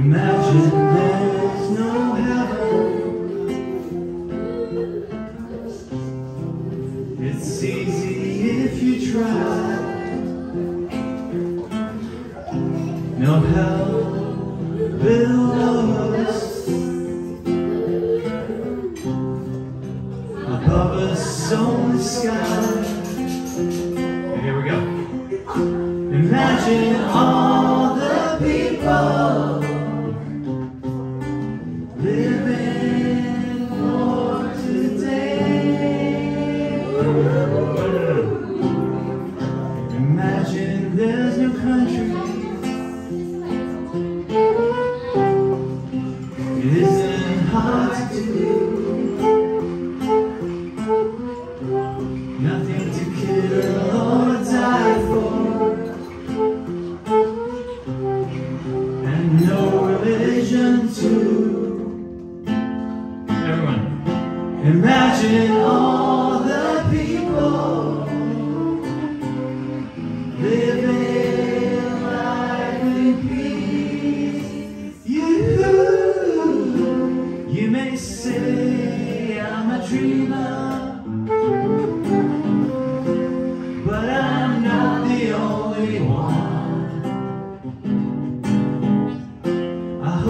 Imagine there's no heaven. It's easy if you try. No hell. imagine all the people living for today. Imagine there's no country. It isn't hard to do.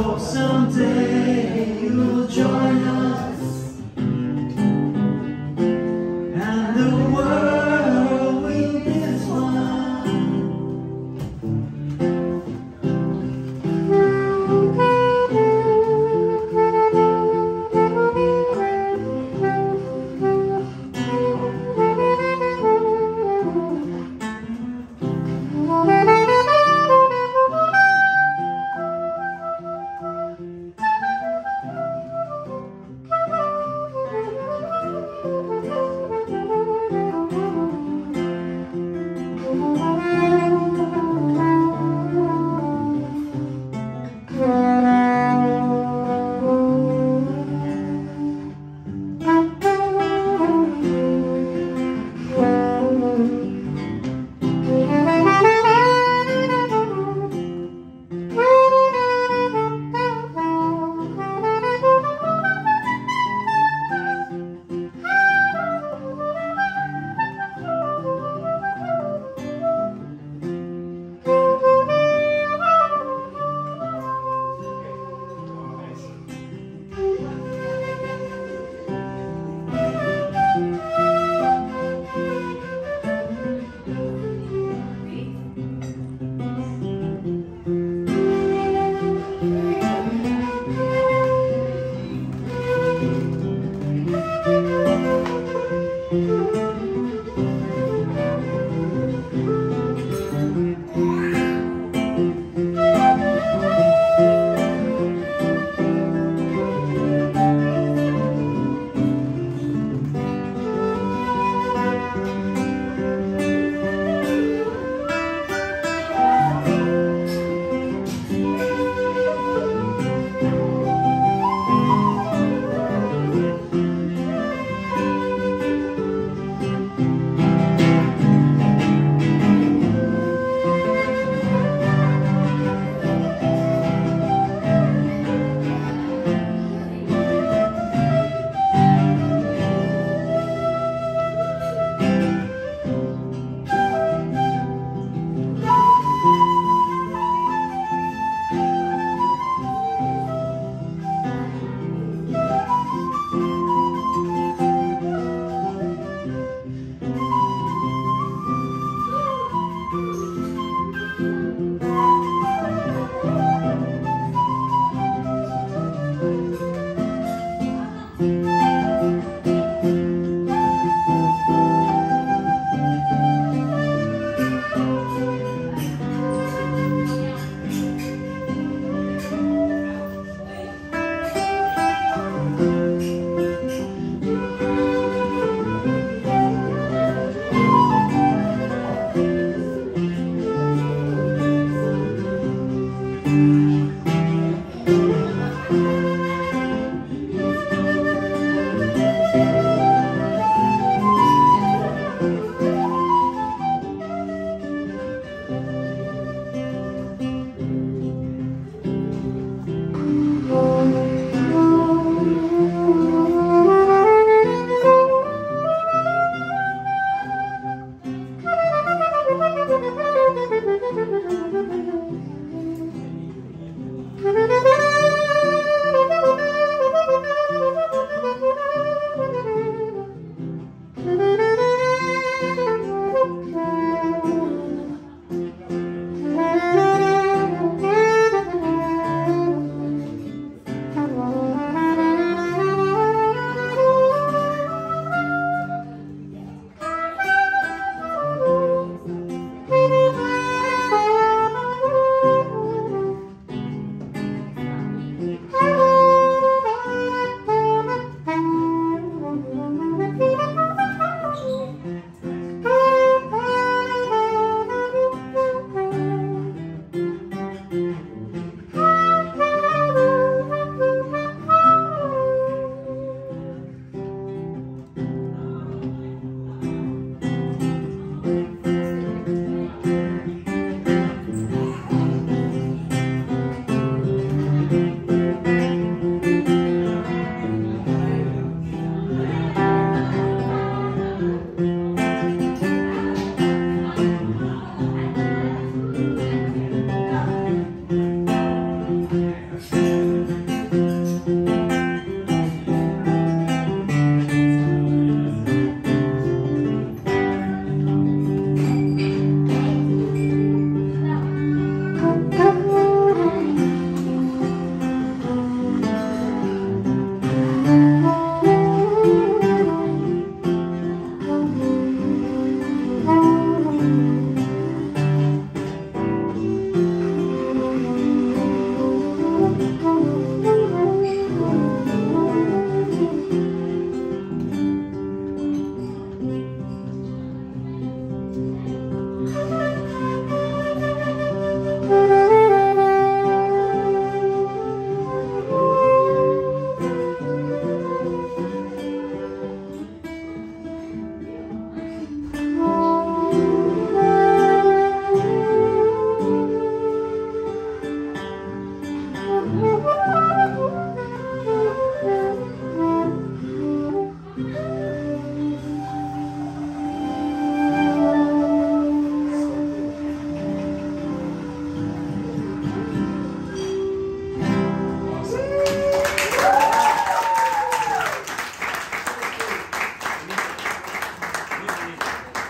hope someday you'll join us.